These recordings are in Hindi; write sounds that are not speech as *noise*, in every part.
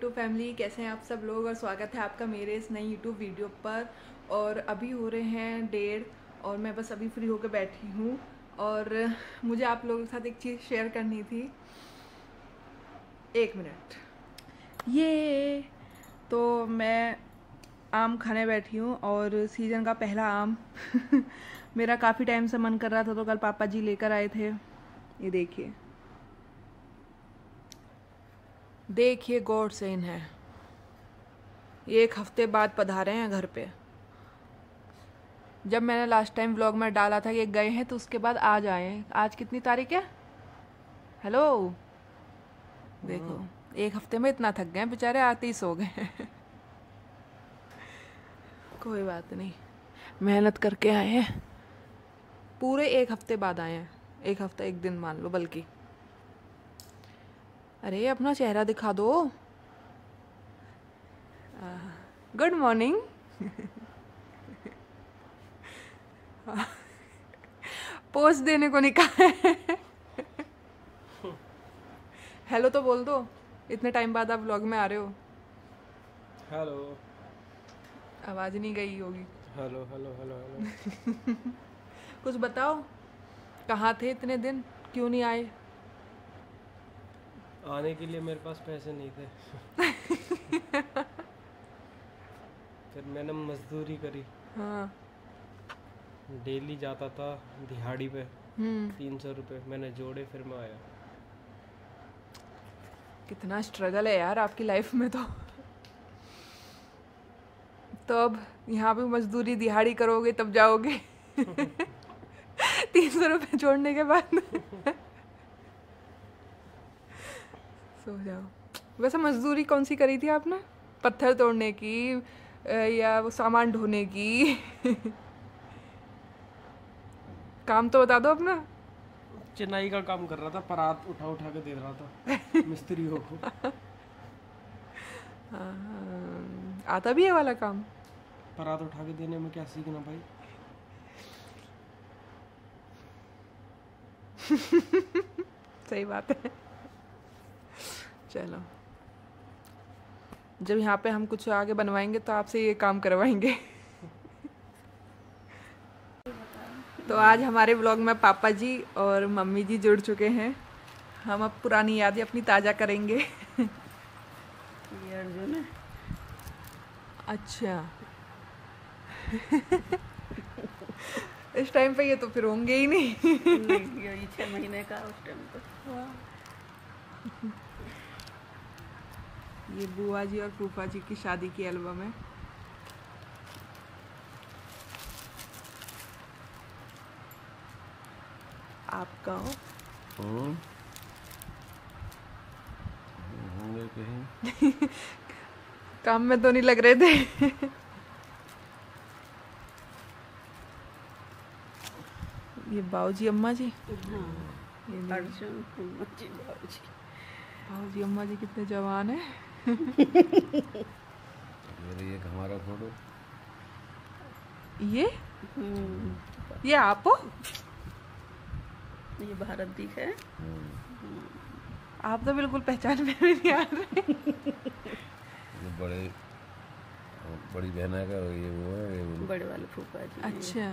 यूट्यूब फैमिली कैसे हैं आप सब लोग? और स्वागत है आपका मेरे इस नई यूट्यूब वीडियो पर। और अभी हो रहे हैं डेढ़, और मैं बस अभी फ्री होकर बैठी हूँ। और मुझे आप लोगों के साथ एक चीज़ शेयर करनी थी। एक मिनट ये तो मैं आम खाने बैठी हूँ, और सीज़न का पहला आम। *laughs* मेरा काफ़ी टाइम से मन कर रहा था तो कल पापा जी लेकर आए थे। ये देखिए। देखिए गौर से है ये एक हफ़्ते बाद पधारे हैं घर पे। जब मैंने लास्ट टाइम व्लॉग में डाला था कि गए हैं तो उसके बाद आज आए हैं। आज कितनी तारीख है? हेलो देखो, एक हफ़्ते में इतना थक गए बेचारे आते ही सो गए कोई बात नहीं। मेहनत करके आए हैं। पूरे एक हफ़्ते बाद आए हैं। एक हफ़्ता, एक दिन मान लो, बल्कि। अरे अपना चेहरा दिखा दो। गुड मॉर्निंग पोस्ट देने को निकाल। हेलो तो बोल दो। इतने टाइम बाद आप व्लॉग में आ रहे हो। हेलो आवाज़ नहीं गई होगी। हेलो हेलो हेलो हेलो कुछ बताओ। कहाँ थे इतने दिन? क्यों नहीं आए? आने के लिए मेरे पास पैसे नहीं थे। *laughs* फिर मैंने मजदूरी करी। हाँ। डेली जाता था दिहाड़ी पे। हम्म। तीन सौ रुपये मैंने जोड़े फिर मैं आया। कितना स्ट्रगल है यार आपकी लाइफ में तो। तो अब यहाँ पे मजदूरी दिहाड़ी करोगे तब जाओगे। *laughs* तीन सौ रुपये जोड़ने के बाद। सो जाओ। वैसे मजदूरी कौन सी करी थी आपने? पत्थर तोड़ने की या वो सामान ढोने की? *laughs* काम तो बता दो अपना। चेन्नई का काम कर रहा था परात उठा उठा के दे रहा था *laughs* मिस्त्रियों को। *laughs* हाँ, आता भी है वाला काम? परात उठा के देने में क्या सीखना भाई? सही बात है। चलो। जब यहाँ पे हम कुछ आगे बनवाएँगे तो आपसे ये काम करवाएँगे। तो आज हमारे ब्लॉग में पापा जी और मम्मी जी जुड़ चुके हैं। हम अब पुरानी यादें अपनी ताज़ा करेंगे। ये अर्जुन अच्छा। इस टाइम पे ये तो फिर होंगे ही नहीं। नहीं ये छः महीने का उस टाइम तो ये बुआ जी और फूफा जी की शादी की एल्बम है। आपका हो। होंगे कहीं। *laughs* काम में तो नहीं लग रहे थे। *laughs* ये बाऊ जी अम्मा जी। हाँ ये अर्जुन अम्मा जी बाबू जी बाऊ जी अम्मा जी कितने जवान है। ये एक हमारा फ़ोटो। ये? हम्म, ये आप हो ये भारत दीप है। आप तो बिल्कुल पहचान में भी नहीं आ रहे। ये बड़े बड़ी बहना का ये वो है ये वो? बड़े वाले फूफा जी। अच्छा।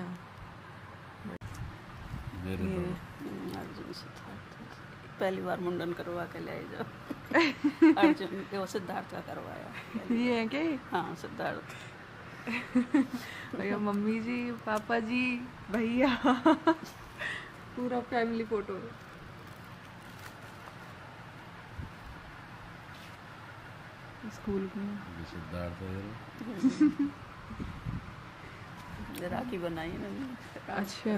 मेरे ये। तो। हम्म, अर्जुन पहली बार मुंडन करवा के ले जाओ *laughs* अर्जुन वो सिद्धार्थ का करवाया *laughs* ये है क्या ये? हाँ सिद्धार्थ। *laughs* भैया मम्मी जी पापा जी भैया। पूरा फैमिली फ़ोटो स्कूल में। है राखी बनाई है ना अच्छा।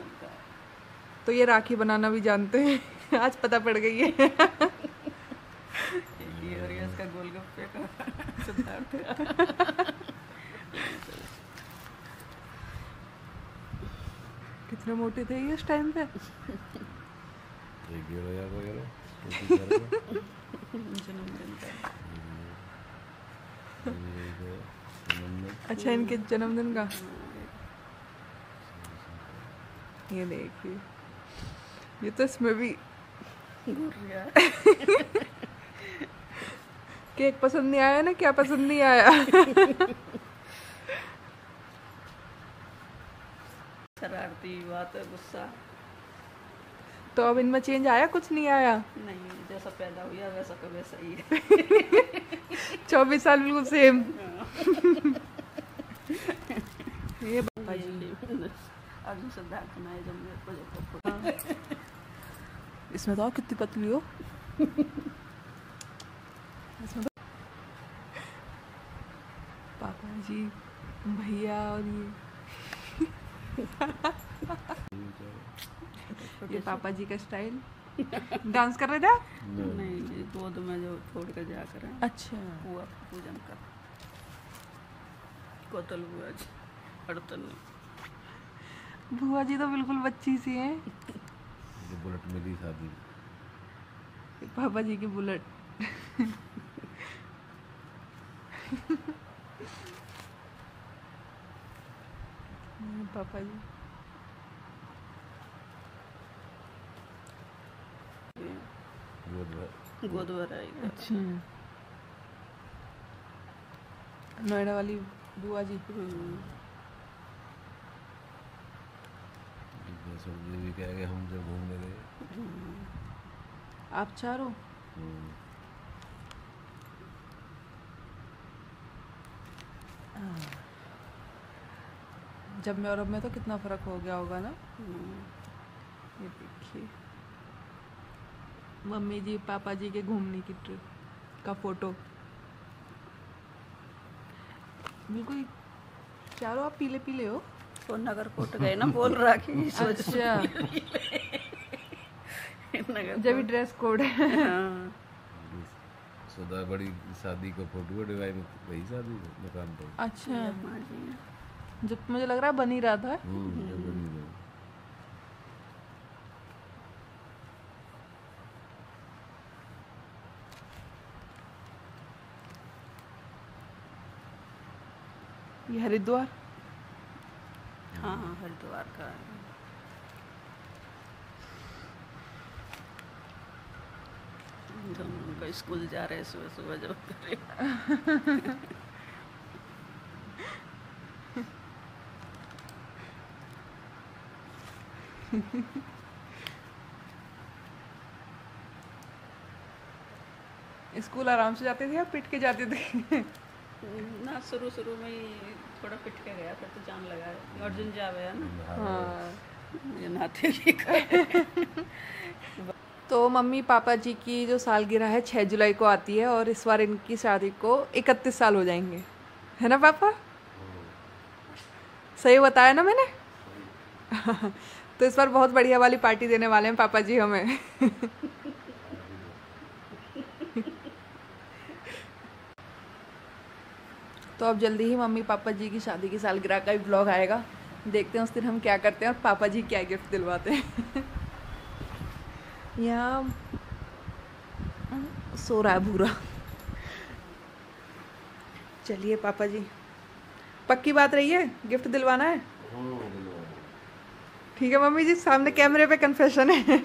का। तो ये राखी बनाना भी जानते हैं। आज पता पड़ गई है। गोलगप्पे का कितने मोटे थे ये इस टाइम पे जन्मदिन का। अच्छा इनके जन्मदिन का ये देखिए ये तो इसमें भी केक पसंद नहीं आया ना क्या पसंद नहीं आया? शरारती बात है गुस्सा। तो अब इनमें चेंज आया कुछ नहीं आया? नहीं जैसा पैदा हुआ वैसा का वैसा ही है। चौबीस साल बिल्कुल सेम ये अर्जुन सिद्धार्थ बनाए जब मेरे को इसमें तो कितनी पतली हो *laughs* इसमें तो पापा जी भैया और ये। ये पापा जी का स्टाइल। डांस कर रहे थे? नहीं। जी गोद में जो छोड़ कर जाकर हैं, अच्छा का पूजन कर। कोतल बुआ जी अड़तन। बुआ जी तो बिल्कुल बच्ची सी हैं। ये बुलेट मिली शादी पापा जी की बुलेट। पापा जी गोद भर आएगा अच्छा नोएडा वाली बुआ जी भी कह गए हम जब घूमने गए आप चारों जब में और अब में तो कितना फ़र्क हो गया होगा ना? हम्म। ये देखिए। मम्मी जी पापा जी के घूमने की ट्रिप का फ़ोटो बिल्कुल चारों आप पीले पीले हो। वो नगर कोट गए ना बोल रहा कि अच्छा। *laughs* जब भी ड्रेस कोड है। हाँ, सदा बड़ी शादी का फ़ोटो डिवाइन वही शादी मकान पर अच्छा। जी हैं। जब मुझे लग रहा है बन ही रहा था हम्म, ये बड़ी है। ये हरिद्वार हाँ हाँ हरिद्वार का। जब उनका स्कूल जा रहे हैं सुबह सुबह जब *laughs* *laughs* स्कूल आराम से जाते थे या पिट के जाते थे? *laughs* ना शुरू शुरू में ही थोड़ा पिट के गया फिर तो जान लगा अर्जुन जा गया ना? हाँ। ये नाते *laughs* तो मम्मी पापा जी की जो सालगिरह है छः जुलाई को आती है और इस बार इनकी शादी को इकतीस साल हो जाएँगे। है ना पापा? सही बताया ना मैंने? *laughs* तो इस बार बहुत बढ़िया वाली पार्टी देने वाले हैं पापा जी हमें। *laughs* तो अब जल्दी ही मम्मी पापा जी की शादी की सालगिरह का भी ब्लॉग आएगा। देखते हैं उस दिन हम क्या करते हैं और पापा जी क्या गिफ्ट दिलवाते हैं। *laughs* यहाँ सो रहा है भूरा। चलिए पापा जी, पक्की बात रही है? गिफ्ट दिलवाना है। ठीक है मम्मी जी सामने कैमरे पे कन्फेशन है।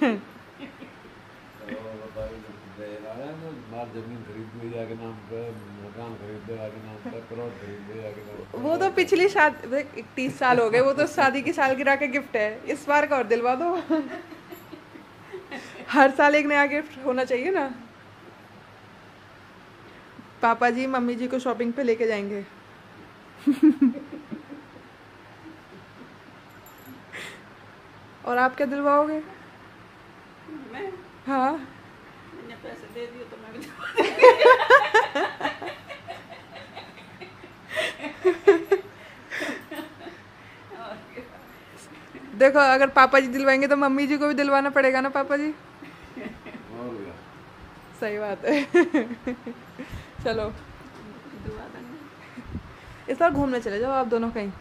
वो तो पिछली शादी तीस साल हो गए वो तो शादी की सालगिरह का गिफ्ट है। इस बार का और दिलवा दो। हर साल एक नया गिफ्ट होना चाहिए ना। पापा जी मम्मी जी को शॉपिंग पे लेके जाएँगे। और आप क्या दिलवाओगे? मैं? हाँ। मैंने पैसे दे दिए तो मैं देखो अगर पापा जी दिलवाएँगे तो मम्मी जी को भी दिलवाना पड़ेगा ना पापा जी? सही बात है। चलो। इस बार घूमने चले जाओ आप दोनों कहीं।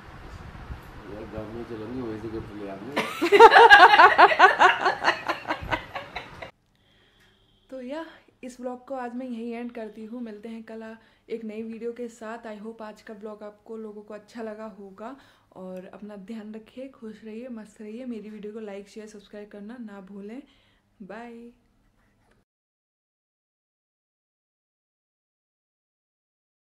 तो यह इस ब्लॉग को आज मैं यहीं एंड करती हूँ। मिलते हैं कल एक नई वीडियो के साथ। आई होप आज का ब्लॉग आपको लोगों को अच्छा लगा होगा। और अपना ध्यान रखिए, खुश रहिए, मस्त रहिए। मेरी वीडियो को लाइक शेयर सब्सक्राइब करना ना भूलें। बाय